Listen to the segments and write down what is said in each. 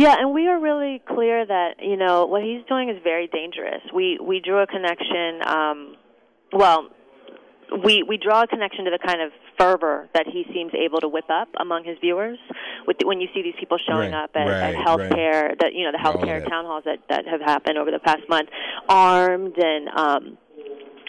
Yeah, and we are really clear that you know what he's doing is very dangerous. We we drew a connection. Um, well, we we draw a connection to the kind of fervor that he seems able to whip up among his viewers with the, when you see these people showing Right, up at, right, at healthcare right. that you know the healthcare town halls that that have happened over the past month armed and um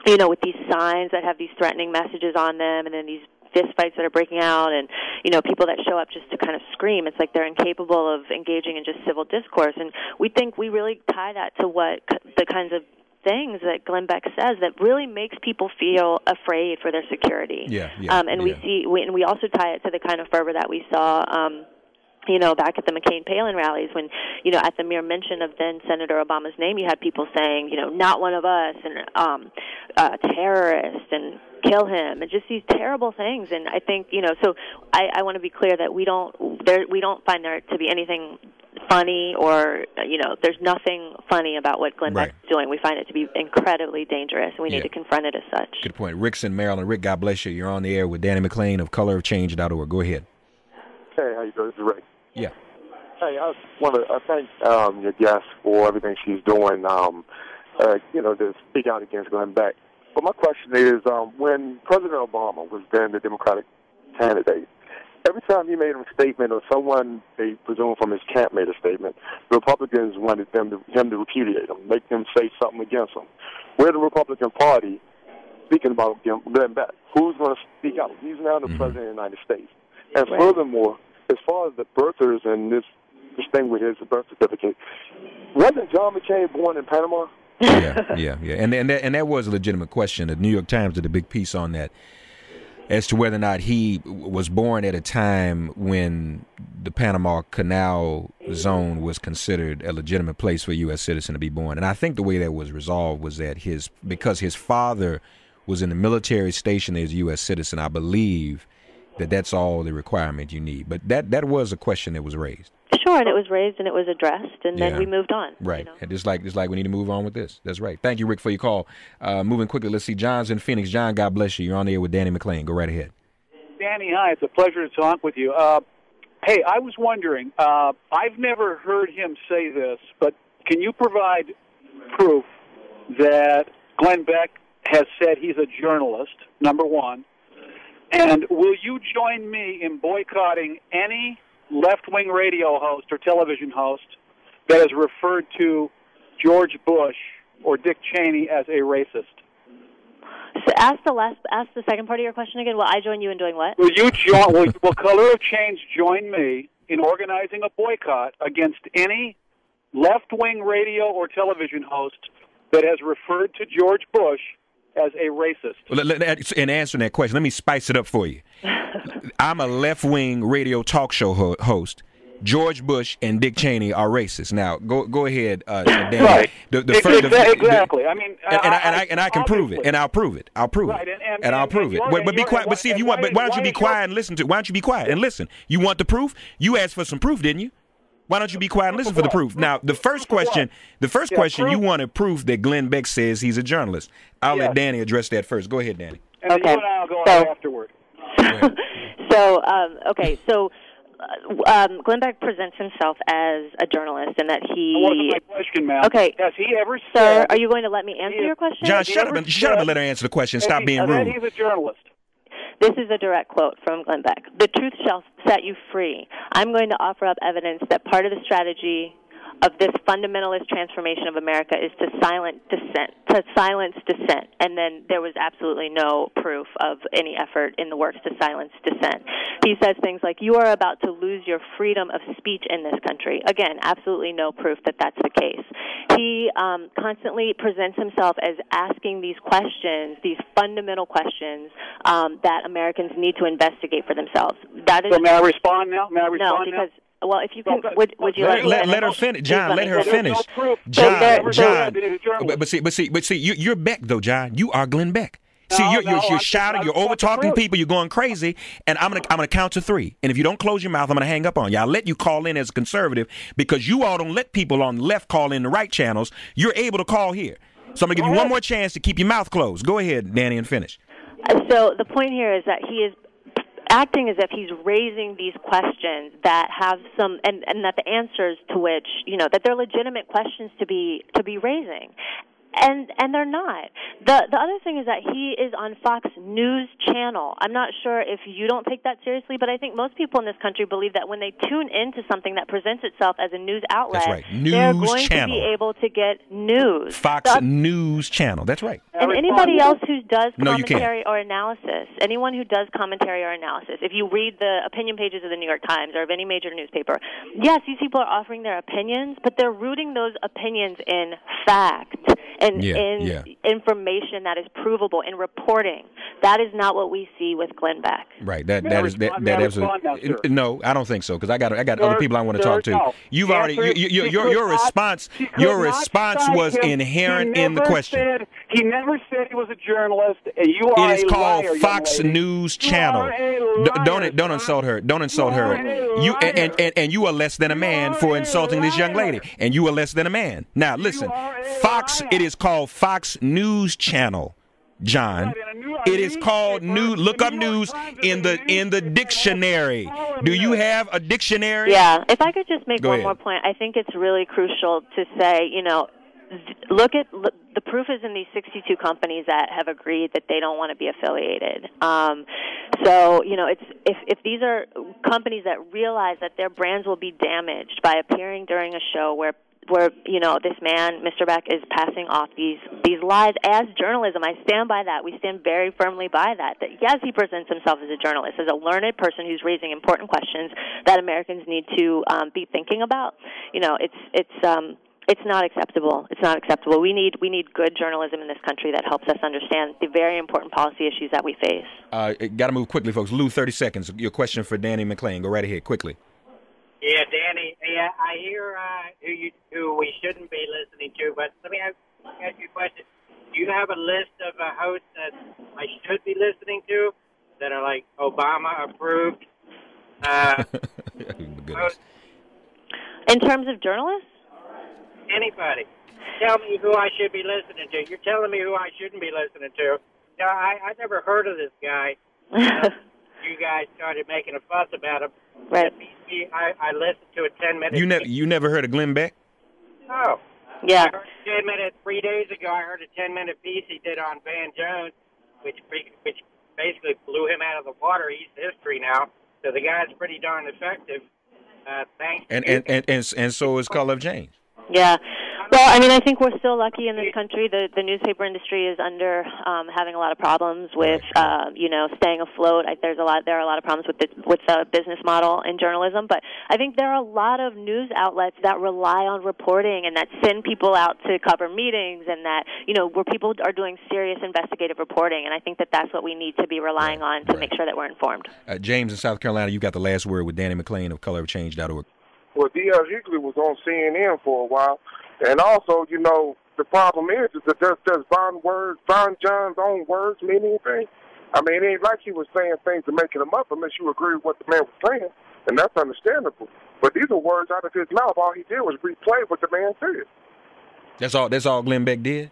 you know with these signs that have these threatening messages on them and then these fist fights that are breaking out and you know people that show up just to kind of scream. It's like they're incapable of engaging in just civil discourse. And we think we really tie that to what the kinds of things that Glenn Beck says that really makes people feel afraid for their security. Yeah, yeah, um and we yeah. see we, and we also tie it to the kind of fervor that we saw um you know, back at the McCain Palin rallies, when you know, at the mere mention of then Senator Obama's name, you had people saying, you know, not one of us, and um, uh, terrorist, and kill him, and just these terrible things. And I think, you know, so I, I want to be clear that we don't there we don't find there to be anything funny or you know, there's nothing funny about what Glenn Right. Beck's doing. We find it to be incredibly dangerous, and we Yeah. need to confront it as such. Good point. Rick's in Maryland. Rick, God bless you. You're on the air with Dani McClain of colorofchange.org. Go ahead. Hey, how you doing? This is Rick. Yeah. Hey, I want to uh, thank um, your guest for everything she's doing. Um, uh, you know, to speak out against Glenn Beck. But my question is, um, when President Obama was then the Democratic candidate, every time he made a statement or someone they presume from his camp made a statement, the Republicans wanted them to, him to repudiate him, make them say something against him. We're the Republican Party speaking about Glenn Beck. Who's going to speak out? He's now the president of the United States. And Right. furthermore, as far as the birthers and this this thing with his birth certificate, wasn't John McCain born in Panama? yeah, yeah, yeah, and and that, and that was a legitimate question. The New York Times did a big piece on that, as to whether or not he was born at a time when the Panama Canal zone was considered a legitimate place for a U.S. citizen to be born. And I think the way that was resolved was that his because his father was in the military station as a U.S. citizen. I believe that that's all the requirement you need. But that that was a question that was raised. Sure, and it was raised and it was addressed, and Yeah. then we moved on. you Right. know. And just like just like we need to move on with this. That's right. Thank you, Rick, for your call. Uh, moving quickly, let's see. John's in Phoenix. John, God bless you. You're on the air with Dani McClain. Go right ahead. Dani, hi. It's a pleasure to talk with you. Uh, hey, I was wondering. Uh, I've never heard him say this, but can you provide proof that Glenn Beck has said he's a journalist? Number one, and will you join me in boycotting any left-wing radio host or television host that has referred to George Bush or Dick Cheney as a racist? So ask the last, ask the second part of your question again. Will I join you in doing what? Will you join? Will, will Color of Change join me in organizing a boycott against any left-wing radio or television host that has referred to George Bush as a racist? Well, let- let- in answering that question, let me spice it up for you. I'm a left wing radio talk show ho- host. George Bush and Dick Cheney are racist. Now, go go ahead, uh, Dani. Right. The, the Ex- fir- the- exactly. I mean, and, and I, and I and I can prove it, and I'll prove it. I'll prove Right, it, and- and- and I'll prove it. But, but be quiet. But see, if you want, but why don't you be quiet and listen to? Why don't you be quiet and listen? You want the proof? You asked for some proof, didn't you? Why don't you be quiet and listen for the proof? Now, the first question, the first Yeah, question, you proof. wanted proof that Glenn Beck says he's a journalist. I'll let Dani address that first. Go ahead, Dani. And then Okay. you and I will go So- on afterward. so um, okay, so uh, um, Glenn Beck presents himself as a journalist, and that That he. wasn't my question, ma'am. Okay. Has he ever Sir, are you going to let me answer He- your question? John, shut up and shut up and let her answer the question. Stop he- being that rude. He's a journalist. This is a direct quote from Glenn Beck. The truth shall set you free. I'm going to offer up evidence that part of the strategy of this fundamentalist transformation of America is to silent dissent, to silence dissent. And then there was absolutely no proof of any effort in the works to silence dissent. He says things like, "You are about to lose your freedom of speech in this country." Again, absolutely no proof that that's the case. He um, constantly presents himself as asking these questions, these fundamental questions um, that Americans need to investigate for themselves. That is So may I respond now? May I respond no, because now? Well, if you can, Well, would, would you Let, let, let, let her finish? finish, John. Let her finish, no proof. John. There- there- John. there- there- But, but see, but see, but see, you, you're Beck though, John. You are Glenn Beck. See, No, you're, no, you're, you're shouting, I'm you're just over talking talking people, you're going crazy, and I'm gonna I'm gonna count to three. And if you don't close your mouth, I'm gonna hang up on you. I'll let you call in as a conservative because you all don't let people on the left call in the right channels. You're able to call here. So I'm gonna give you one more chance to keep your mouth closed. Go ahead, Dani, and finish. Uh, So the point here is that he is acting as if he's raising these questions that have some and, and that the answers to which you know that they're legitimate questions to be to be raising and and they're not. The the other thing is that he is on Fox News channel. I'm not sure if you don't take that seriously, but I think most people in this country believe that when they tune into something that presents itself as a news outlet, right. news they're going channel. to be able to get news. Fox the, News channel. That's right. And anybody else who does commentary no, or analysis, anyone who does commentary or analysis, if you read the opinion pages of the New York Times or of any major newspaper, yes, these people are offering their opinions, but they're rooting those opinions in fact and yeah, in yeah. information that is provable in reporting. That is not what we see with Glenn Beck. Right. That that is that that absolutely. No, I don't think so because I got I got sir, other people I want to talk to. No. You've already you, you, your your response your response was him. inherent in the question. Said, he never said he was a journalist. You are it is a called liar, Fox News Channel. don't don't insult her. Don't insult her. You and, and, and and you are less than a man for insulting this young lady, and you are less than a man. Now listen, Fox. It is called Fox News Channel. John. It is called new. Look up news in the in the dictionary. Do you have a dictionary? Yeah. If I could just make Go one ahead. more point, I think it's really crucial to say, you know, look at look, the proof is in these 62 companies that have agreed that they don't want to be affiliated. Um, so you know, it's if if these are companies that realize that their brands will be damaged by appearing during a show where where you know this man, Mr. Beck, is passing off these these lies as journalism. I stand by that. We stand very firmly by that. That yes, he presents himself as a journalist, as a learned person who's raising important questions that Americans need to um, be thinking about. You know, it's it's. Um, it's not acceptable. It's not acceptable. We need we need good journalism in this country that helps us understand the very important policy issues that we face. Uh, Got to move quickly, folks. Lou, thirty seconds. Your question for Dani McClain. Go right ahead, quickly. Yeah, Dani. Yeah, I hear uh, who you who we shouldn't be listening to, but let me ask, ask you a question. Do you have a list of uh, hosts that I should be listening to that are like Obama approved? Uh, Goodness. In terms of journalists, anybody. Tell me who I should be listening to. You're telling me who I shouldn't be listening to. No, I I never heard of this guy. you guys started making a fuss about him. right? I, I listened to a ten minute. You never you never heard of Glenn Beck? Oh. Yeah. I heard ten minute three days ago. I heard a ten minute piece he did on Van Jones, which which basically blew him out of the water. He's history now. So the guy's pretty darn effective. Uh, thanks. And and, and and and so is Color of Change. Yeah. Well, I mean, I think we're still lucky in this country. The the newspaper industry is under um, having a lot of problems with, uh, you know, staying afloat. I, there's a lot. There are a lot of problems with the with the business model in journalism. But I think there are a lot of news outlets that rely on reporting and that send people out to cover meetings and that you know where people are doing serious investigative reporting. And I think that that's what we need to be relying on to Right. make sure that we're informed. Uh, James in South Carolina, you got the last word with Dani McClain of colorofchange.org. Well, D.L. Hughley was on CNN for a while, and also, you know, the problem is, is that does, does Van words, Van Jones' own words mean anything? I mean, it ain't like he was saying things and making them up unless you agree with what the man was saying, and that's understandable. But these are words out of his mouth. All he did was replay what the man said. That's all. That's all Glenn Beck did.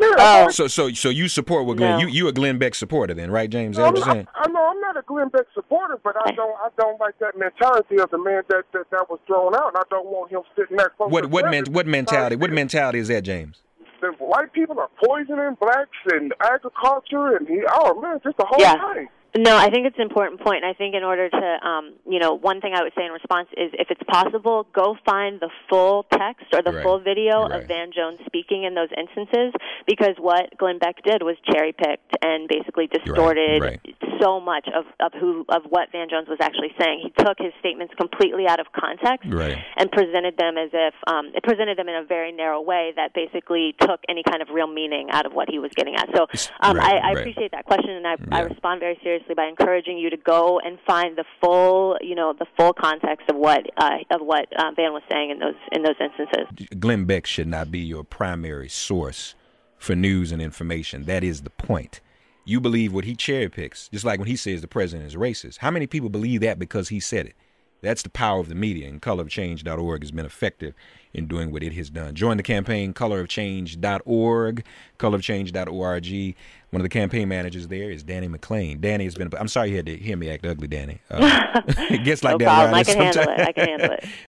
Yeah, Oh. So so so you support what Glenn? No. You you a Glenn Beck supporter then, right, James? Is that I'm what you're saying? I know I'm not a Glenn Beck supporter, but I don't I don't like that mentality of the man that that, that was thrown out. And I don't want him sitting next. to What what men, what mentality? What mentality is that, James? The white people are poisoning blacks and agriculture, and he, oh man, just the whole Yeah. thing. No, I think it's an important point, and I think in order to, um, you know, one thing I would say in response is, if it's possible, go find the full text or the Right. full video Right. of Van Jones speaking in those instances, because what Glenn Beck did was cherry picked and basically distorted right. So much of of who of what Van Jones was actually saying. He took his statements completely out of context Right. and presented them as if um, it presented them in a very narrow way that basically took any kind of real meaning out of what he was getting at. So um, Right, I, I right. appreciate that question, and I, I respond very seriously by encouraging you to go and find the full, you know, the full context of what uh, of what uh, Van was saying in those in those instances. Glenn Beck should not be your primary source for news and information. That is the point. You believe what he cherry picks, just like when he says the president is racist. How many people believe that because he said it? That's the power of the media, and colorofchange.org has been effective in doing what it has done. Join the campaign, colorofchange.org, colorofchange.org. One of the campaign managers there is Dani McClain. Dani has been. I'm sorry you had to hear me act ugly, Dani. Uh, it gets like no that. problem. around I can here handle it. I can handle it.